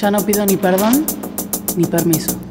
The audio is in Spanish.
Ya no pido ni perdón ni permiso.